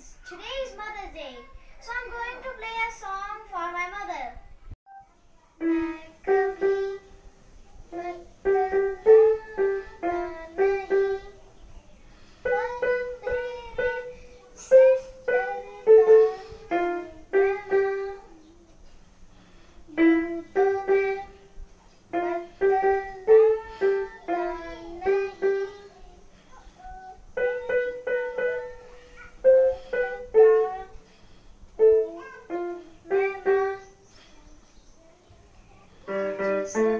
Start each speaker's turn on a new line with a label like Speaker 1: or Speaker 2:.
Speaker 1: friends, today is Mother's Day, so I'm going to play a song for my mother. माँ